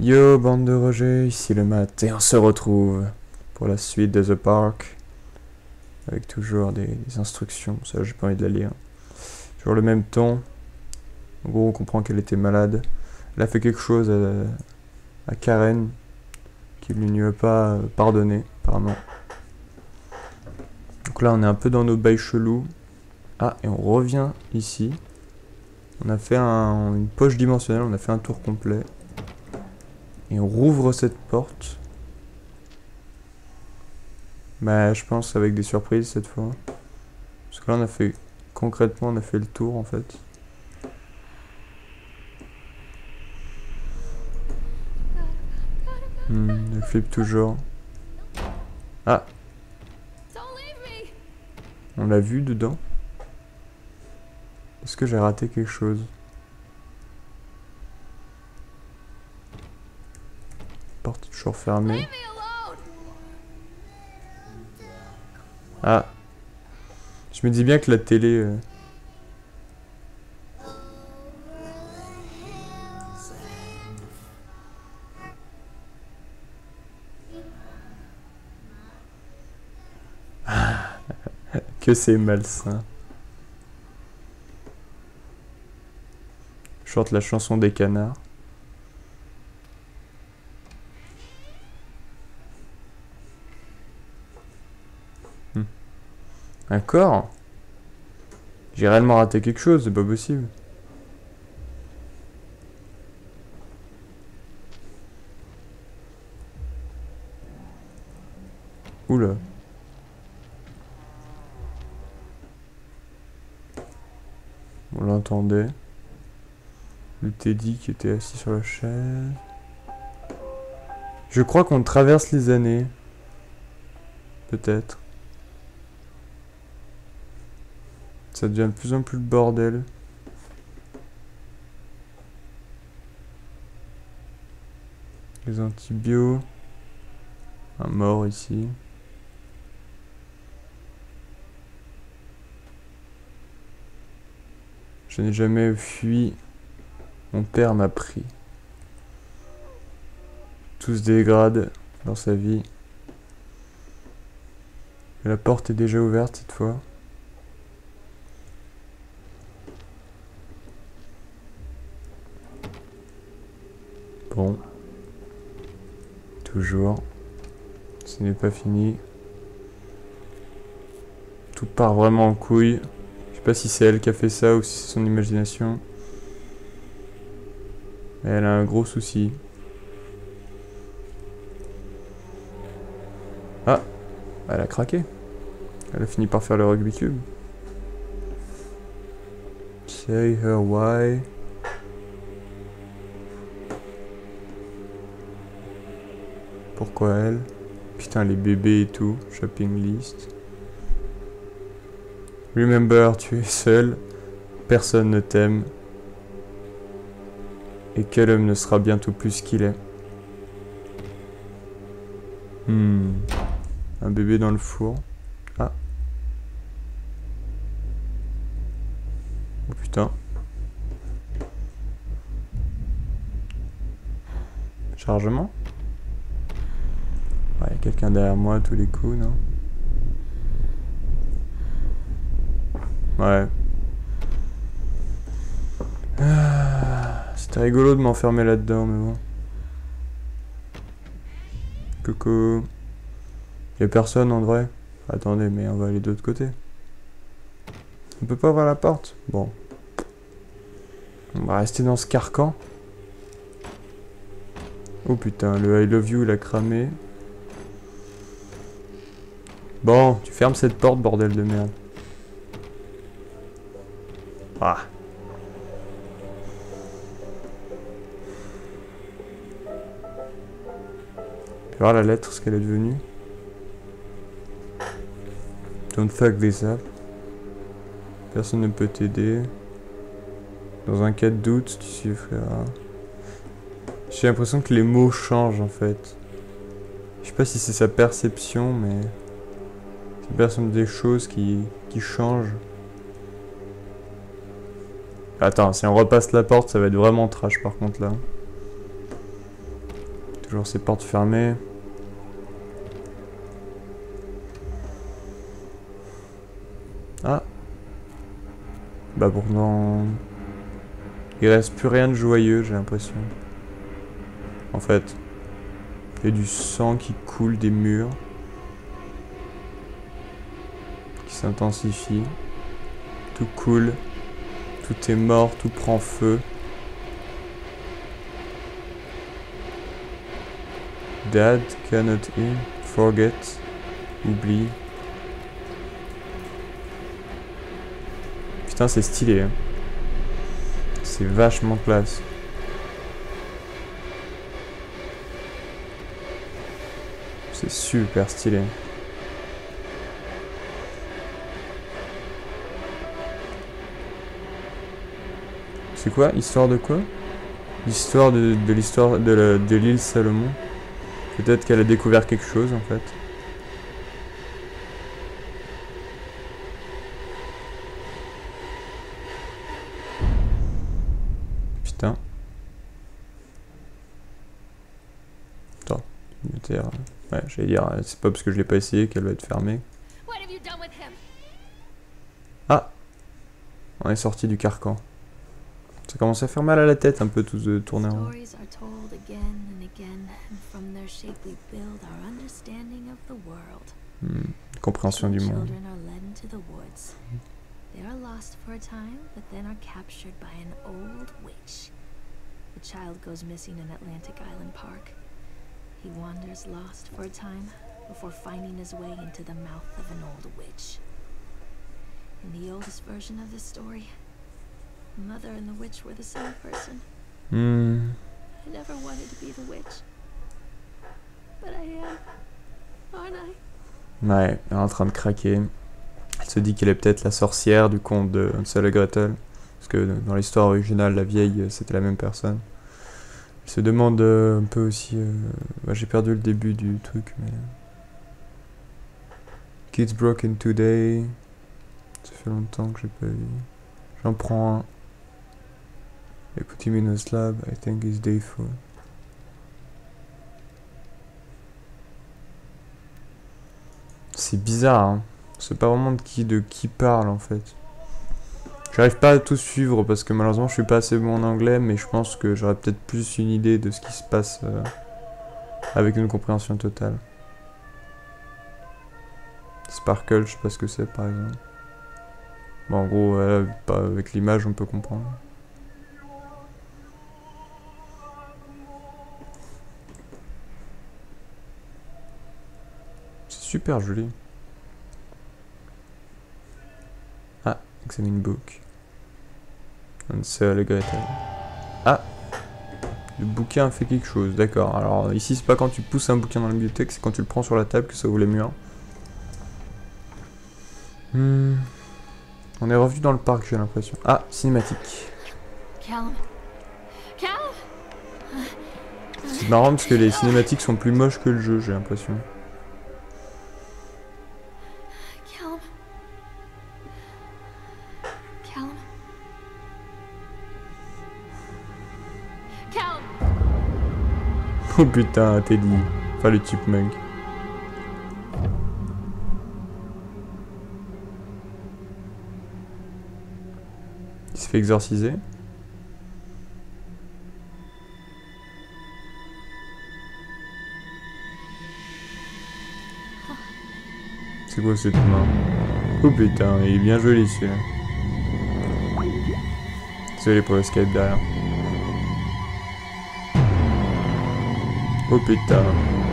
Yo, bande de Roger, ici le mat, et on se retrouve pour la suite de The Park. Avec toujours des, instructions, ça j'ai pas envie de la lire. Toujours le même ton. En gros, on comprend qu'elle était malade. Elle a fait quelque chose à, Karen qui lui lui a pas pardonné, apparemment. Donc là, on est un peu dans nos bails chelous. Ah, et on revient ici. On a fait un- une poche dimensionnelle, on a fait un tour complet. Et on rouvre cette porte. Bah, je pense avec des surprises cette fois. Parce que là, on a fait. Concrètement, on a fait le tour en fait. Hmm, elle flippe toujours. Ah, on l'a vu dedans Est-ce que j'ai raté quelque chose Porte toujours alone! Ah. Je me dis bien que la télé... euh, que c'est malsain. Je Chante la chanson des canards. Un corps J'ai réellement raté quelque chose, c'est pas possible. Oula. On l'entendait. Le Teddy qui était assis sur la chaise. Je crois qu'on traverse les années. Peut-être. Ça devient de plus en plus le bordel. Les antibiotiques. Un mort ici. Je n'ai jamais fui. Mon père m'a pris. Tout se dégrade dans sa vie. La porte est déjà ouverte cette fois. Bon. Toujours. Ce n'est pas fini. Tout part vraiment en couille. Je sais pas si c'est elle qui a fait ça ou si c'est son imagination. Mais elle a un gros souci. Ah Elle a craqué. Elle a fini par faire le rugby cube. Say her why. Elle Putain, les bébés et tout. Shopping list. Remember, tu es seul. Personne ne t'aime. Et quel homme ne sera bientôt plus qu'il est Hmm. Un bébé dans le four. Ah. Oh putain. Chargement? Quelqu'un derrière moi à tous les coups, non? Ouais. Ah, C'était rigolo de m'enfermer là-dedans, mais bon. Coucou. Y a personne en vrai? Attendez, mais on va aller de l'autre côté. On peut pas ouvrir la porte? Bon. On va rester dans ce carcan. Oh putain, le I love you il a cramé. Bon, tu fermes cette porte, bordel de merde. Ah. Tu voir la lettre, ce qu'elle est devenue. Don't fuck this up. Personne ne peut t'aider. Dans un cas de doute, tu suffira. J'ai l'impression que les mots changent en fait. Je sais pas si c'est sa perception, mais. C'est personne des choses qui, qui changent. Attends, si on repasse la porte, ça va être vraiment trash par contre là. Toujours ces portes fermées. Ah. Bah pourtant... Il reste plus rien de joyeux, j'ai l'impression. En fait. Il y a du sang qui coule des murs. S'intensifie. Tout coule. Tout est mort, tout prend feu. Dad cannot forget, oublie. Putain, c'est stylé. hein. C'est vachement classe. C'est super stylé. C'est quoi? Histoire de quoi? L'histoire de, de l'histoire de l'île Salomon. Peut-être qu'elle a découvert quelque chose en fait. Putain. Attends, je vais dire- Ouais, j'allais dire, euh, c'est pas parce que je l'ai pas essayé qu'elle va être fermée. Him? On est sorti du carcan. Ça commence à faire mal à la tête un peu tout de tourner en rond. Hmm, Compréhension du monde. They are lost for a time, but then are captured by an old witch. The child goes missing in Atlantic Island Park. He wanders lost for a time before finding his way into the mouth of an old witch. In the oldest version of this story, mother and the witch were the same person. Hmm, I never wanted to be the witch. But I am. Aren't I? Ouais, elle est en train de craquer. Elle se dit qu'elle est peut-être la sorcière du conte de Hansel et Gretel. Parce que dans l'histoire originale, la vieille, euh, c'était la même personne. Elle se demande euh, un peu aussi... euh, bah, J'ai perdu le début du truc, mais... Kids Broken Today. Ça fait longtemps que j'ai pas vu. J'en prends un. Et put him in a slab, I think he's dayful. C'est bizarre, hein. C'est pas vraiment de qui, de qui parle en fait. J'arrive pas à tout suivre parce que malheureusement je suis pas assez bon en anglais, mais je pense que j'aurais peut-être plus une idée de ce qui se passe euh, avec une compréhension totale. Sparkle, je sais pas ce que c'est par exemple. Bon, en gros, avec l'image on peut comprendre. Super joli. Ah, examine book. Hansel et Gretel. Ah Le bouquin fait quelque chose, d'accord. Alors ici, c'est pas quand tu pousses un bouquin dans la bibliothèque, c'est quand tu le prends sur la table que ça ouvre les murs. Hmm. On est revenu dans le parc, j'ai l'impression. Ah, cinématique. C'est marrant parce que les cinématiques sont plus moches que le jeu, j'ai l'impression. Oh putain, Teddy. Enfin, le chipmunk. Il se fait exorciser. C'est quoi cette main? Oh putain, il est bien joli celui-là. Désolé pour le Skype derrière. Oh putain.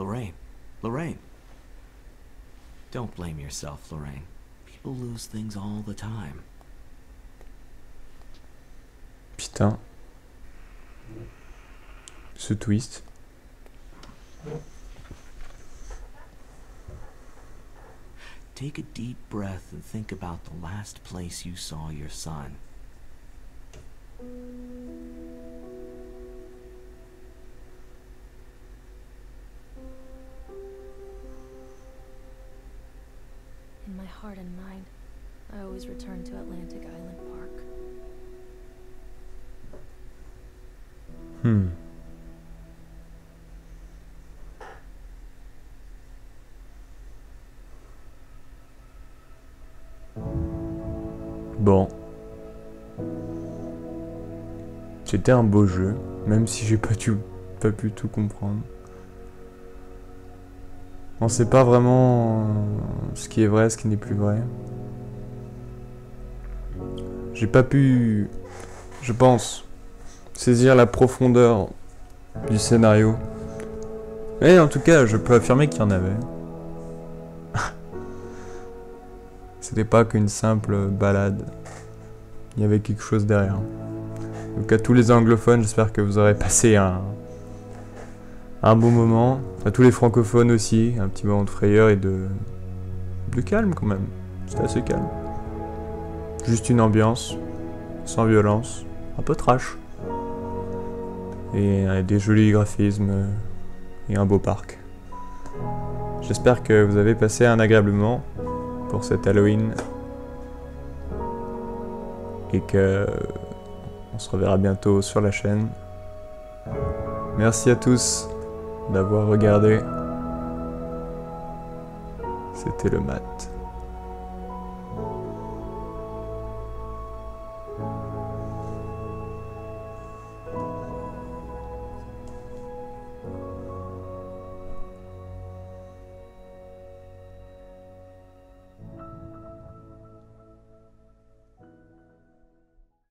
Lorraine. Lorraine. Don't blame yourself, Lorraine. People lose things all the time. Putain. Ce twist. Take a deep breath and think about the last place you saw your son. Heart and mind, I always return to Atlantic Island Park. Hmm. Bon. C'était un beau jeu, même si j'ai pas, pas pu tout comprendre. On sait pas vraiment ce qui est vrai, ce qui n'est plus vrai. J'ai pas pu, je pense, saisir la profondeur du scénario. Et en tout cas, je peux affirmer qu'il y en avait. C'était pas qu'une simple balade. Il y avait quelque chose derrière. Donc à tous les anglophones, j'espère que vous aurez passé un, un bon moment. À tous les francophones aussi, un petit moment de frayeur et de, calme quand même. C'était assez calme. Juste une ambiance, sans violence, un peu trash. Et euh, des jolis graphismes euh, et un beau parc. J'espère que vous avez passé un agréable moment pour cet Halloween. Et que on se reverra bientôt sur la chaîne. Merci à tous d'avoir regardé. C'était le mat.